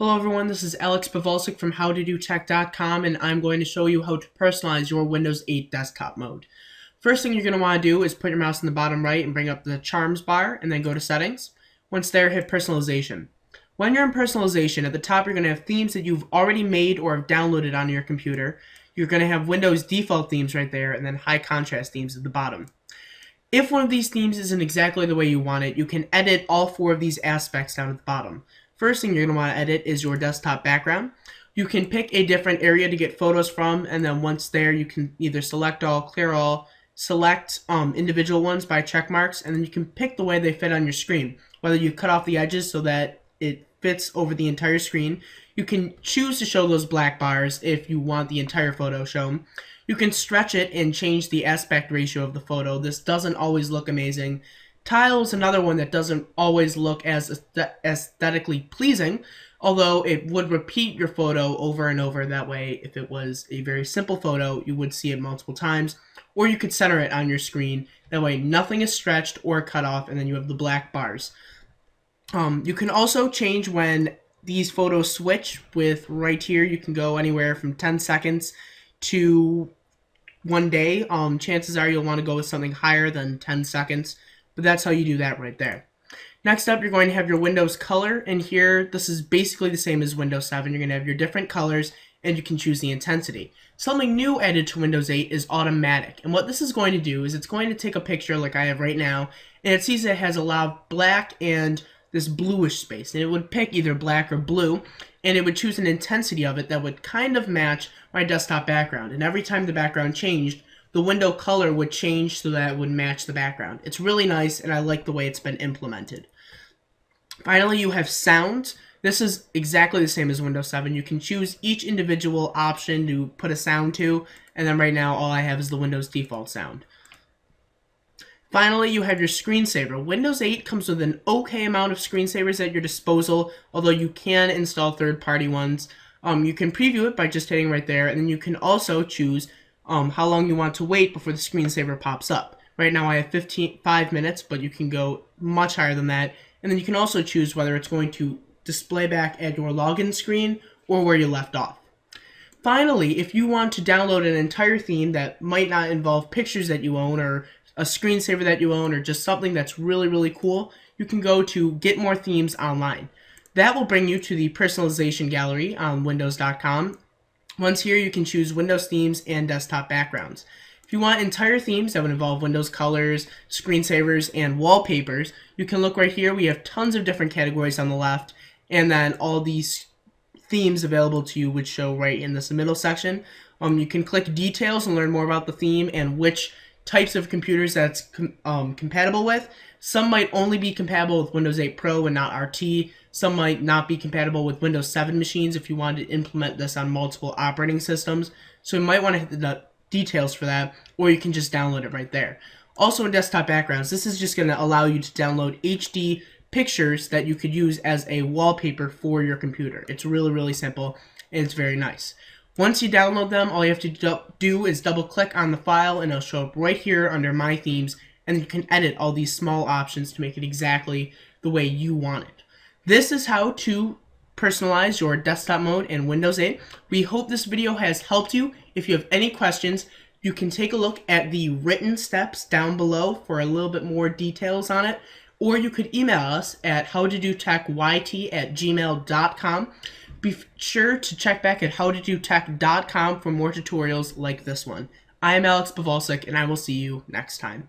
Hello everyone, this is Alex Pavolsik from howtodotech.com and I'm going to show you how to personalize your Windows 8 desktop mode. First thing you're going to want to do is put your mouse in the bottom right and bring up the charms bar and then go to settings. Once there, hit personalization. When you're in personalization, at the top you're going to have themes that you've already made or have downloaded onto your computer. You're going to have Windows default themes right there and then high contrast themes at the bottom. If one of these themes isn't exactly the way you want it, you can edit all four of these aspects down at the bottom. First thing you're going to want to edit is your desktop background. You can pick a different area to get photos from, and then once there, you can either select all, clear all, select um, individual ones by check marks, and then you can pick the way they fit on your screen. Whether you cut off the edges so that it fits over the entire screen. You can choose to show those black bars if you want the entire photo shown. You can stretch it and change the aspect ratio of the photo. This doesn't always look amazing. Tile is another one that doesn't always look as aesthetically pleasing, although it would repeat your photo over and over. That way, if it was a very simple photo, you would see it multiple times, or you could center it on your screen. That way, nothing is stretched or cut off, and then you have the black bars. Um, you can also change when these photos switch with right here. You can go anywhere from 10 seconds to one day. Um, chances are you'll want to go with something higher than 10 seconds but that's how you do that right there. Next up, you're going to have your Windows color, and here, this is basically the same as Windows 7. You're going to have your different colors, and you can choose the intensity. Something new added to Windows 8 is automatic, and what this is going to do is it's going to take a picture like I have right now, and it sees it has a lot of black and this bluish space, and it would pick either black or blue, and it would choose an intensity of it that would kind of match my desktop background, and every time the background changed, the window color would change so that it would match the background. It's really nice, and I like the way it's been implemented. Finally, you have sound. This is exactly the same as Windows 7. You can choose each individual option to put a sound to, and then right now all I have is the Windows default sound. Finally, you have your screensaver. Windows 8 comes with an okay amount of screensavers at your disposal, although you can install third-party ones. Um, you can preview it by just hitting right there, and then you can also choose um, how long you want to wait before the screensaver pops up. Right now I have 15, 5 minutes, but you can go much higher than that. And then you can also choose whether it's going to display back at your login screen or where you left off. Finally, if you want to download an entire theme that might not involve pictures that you own or a screensaver that you own or just something that's really, really cool, you can go to Get More Themes online. That will bring you to the personalization gallery on windows.com once here, you can choose Windows themes and desktop backgrounds. If you want entire themes that would involve Windows colors, screensavers, and wallpapers, you can look right here. We have tons of different categories on the left, and then all these themes available to you would show right in this middle section. Um, you can click details and learn more about the theme and which types of computers that's com um, compatible with. Some might only be compatible with Windows 8 Pro and not RT. Some might not be compatible with Windows 7 machines if you wanted to implement this on multiple operating systems. So you might want to hit the details for that, or you can just download it right there. Also in desktop backgrounds, this is just going to allow you to download HD pictures that you could use as a wallpaper for your computer. It's really, really simple, and it's very nice. Once you download them, all you have to do is double click on the file and it'll show up right here under My Themes and you can edit all these small options to make it exactly the way you want it. This is how to personalize your desktop mode in Windows 8. We hope this video has helped you. If you have any questions, you can take a look at the written steps down below for a little bit more details on it, or you could email us at howtodotechyt at gmail.com. Be sure to check back at howtodotech.com for more tutorials like this one. I am Alex Pavolsik, and I will see you next time.